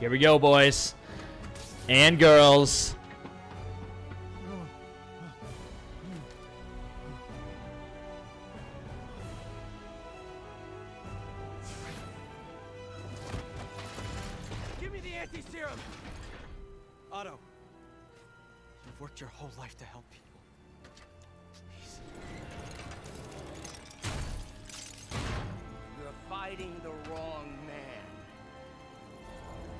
Here we go, boys. And girls.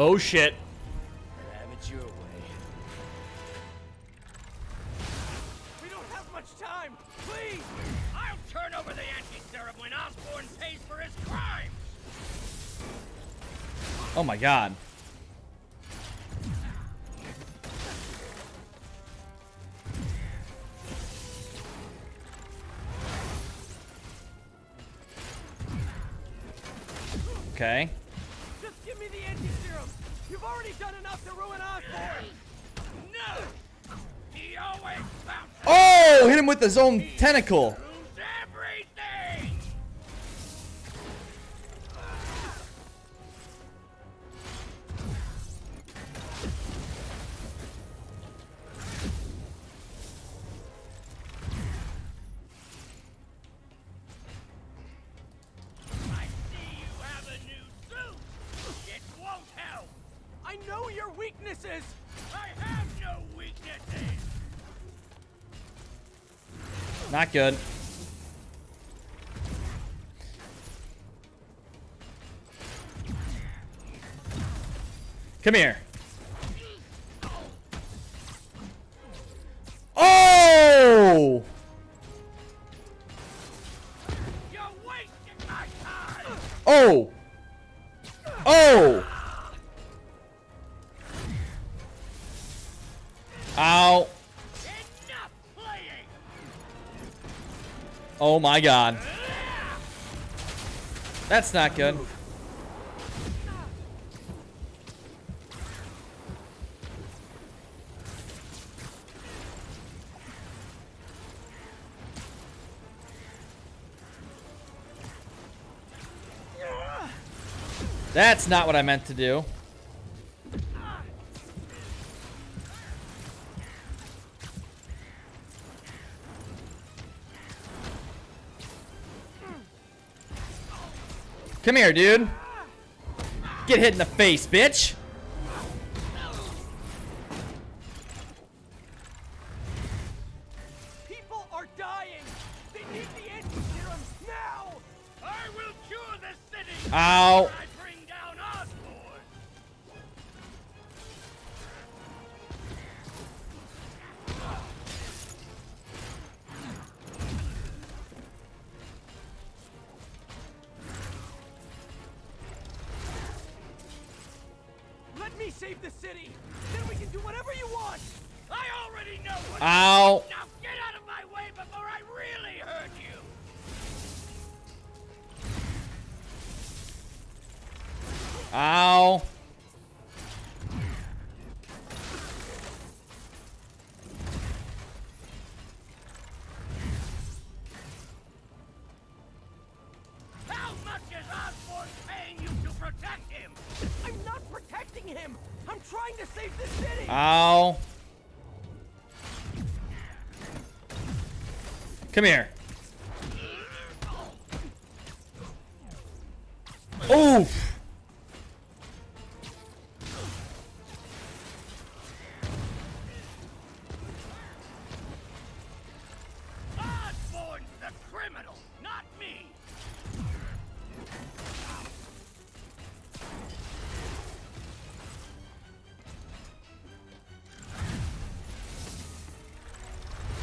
Oh shit. Have it your way. We don't have much time! Please! I'll turn over the anti-serum when Osborn pays for his crimes! Oh my god. Okay. You've already done enough to ruin Osborn! No! He always Oh, hit him with his own tentacle. Not good. Come here. Oh! Oh! Oh! Ow. Oh my god. That's not good. That's not what I meant to do. Come here, dude. Get hit in the face, bitch. People are dying! They need the anti-serum now! I will cure city! Ow. Let me save the city! Then we can do whatever you want! I already know what Ow. Now get out of my way before I really hurt you! Ow. Ow. Come here. Oof.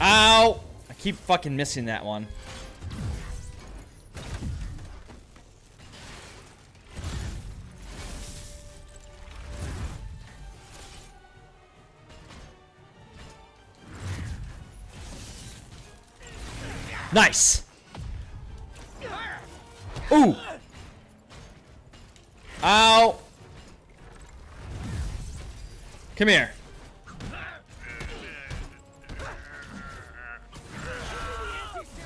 Ow. I keep fucking missing that one. Nice. Ooh. Ow. Come here.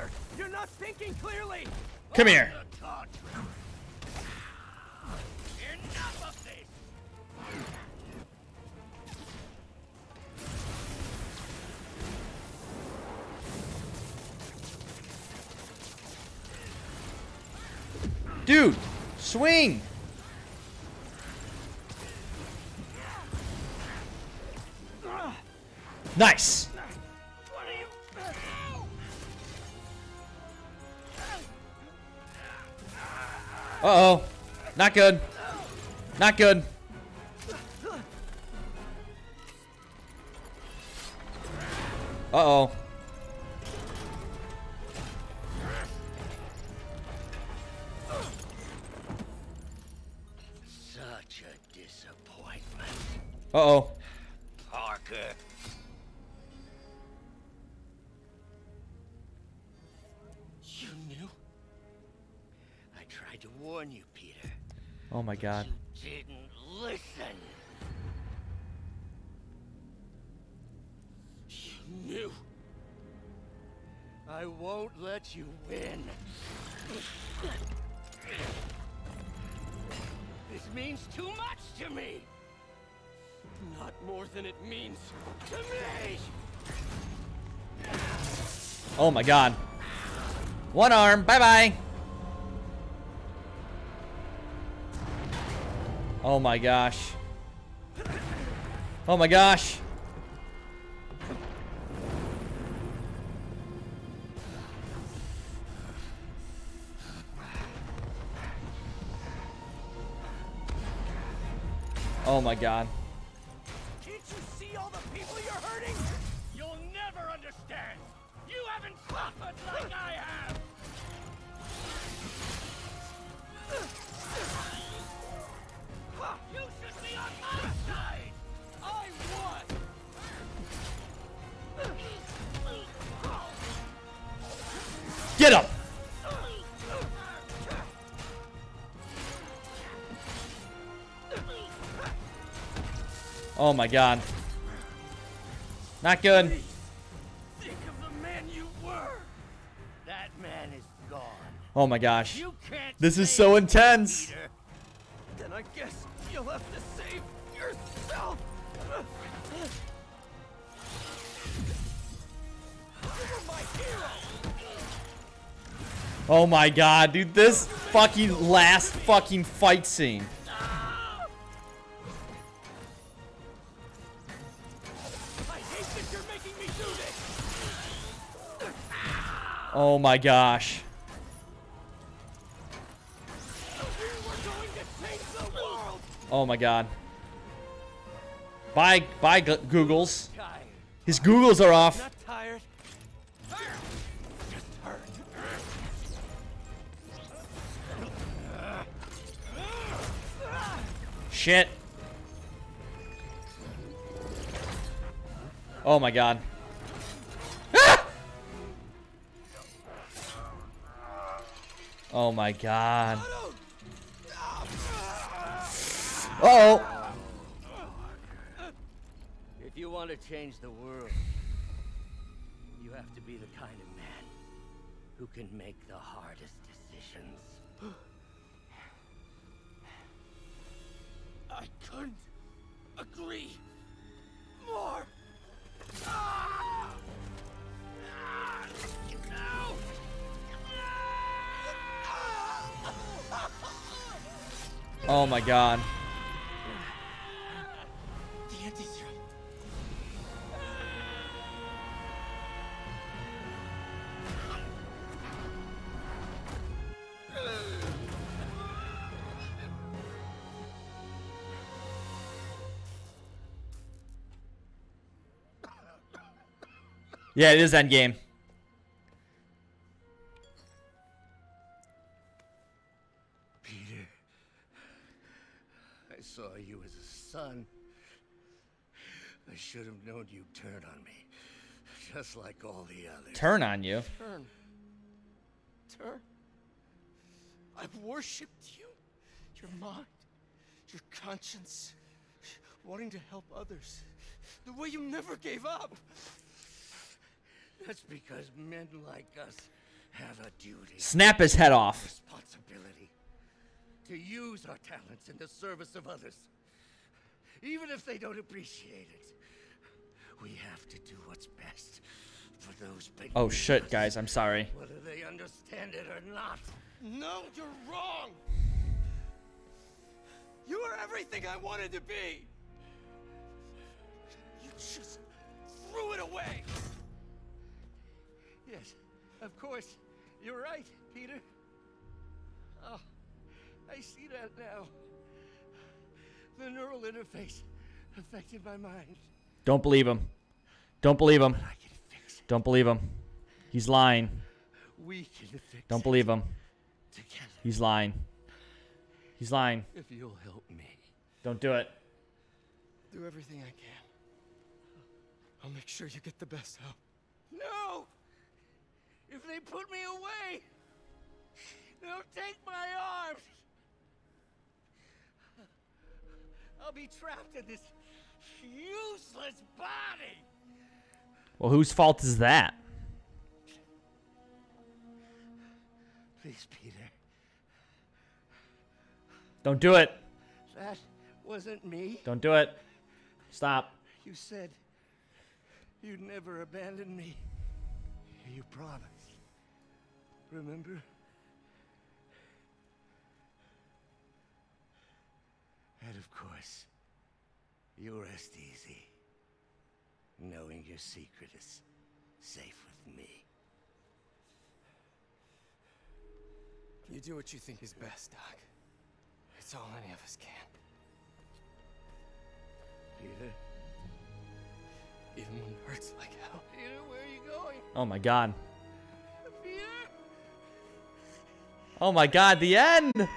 Doctor, you're not thinking clearly! Come here. Enough of this! Dude, swing. Nice. Uh-oh. Not good. Not good. Uh-oh. Such a disappointment. Uh-oh. Oh my god. You didn't listen. You knew. I won't let you win. This means too much to me. Not more than it means. To me! Oh my god. One arm. Bye-bye. Oh my gosh. Oh my gosh. Oh my god. Oh my god. Not good. Think of the man you were! That man is gone. Oh my gosh. This is so intense. Peter. Then I guess you'll have to save yourself! You're my hero! Oh my god, dude. This fucking last fucking fight scene. Oh my gosh. We were going to change the world! Oh my god. Bye, bye, Googles. His Googles are off. Not tired. Just hurt. Shit. Oh my god. Oh my god. Uh oh. If you want to change the world, you have to be the kind of man who can make the hardest decisions. I couldn't agree more. Oh my god. Yeah, it is endgame. Should have known you'd turn on me, just like all the others. Turn on you. Turn. Turn. I've worshipped you Your mind, your conscience, wanting to help others. The way you never gave up. That's because men like us have a duty, Snap his head off. responsibility to use our talents in the service of others. Even if they don't appreciate it, we have to do what's best for those beneath Oh shit, guys, I'm sorry. Whether they understand it or not. No, you're wrong. You are everything I wanted to be. You just threw it away. Yes, of course. You're right, Peter. Oh, I see that now. The neural interface affected my mind. Don't believe him. Don't believe him. I can fix it. Don't believe him. He's lying. We can fix Don't believe him. together. He's lying. He's lying. If you'll help me. Don't do it. Do everything I can. I'll make sure you get the best help. No! If they put me away, they'll take my arms. I'll be trapped in this useless body. Well, whose fault is that? Please, Peter. Don't do it. That wasn't me. Don't do it. Stop. You said you'd never abandon me. You promised. Remember? And of course, you rest easy, knowing your secret is safe with me. You do what you think is best, Doc. It's all any of us can. Peter? Even when it hurts like hell. Peter, where are you going? Oh my god. Peter? Oh my god, the end!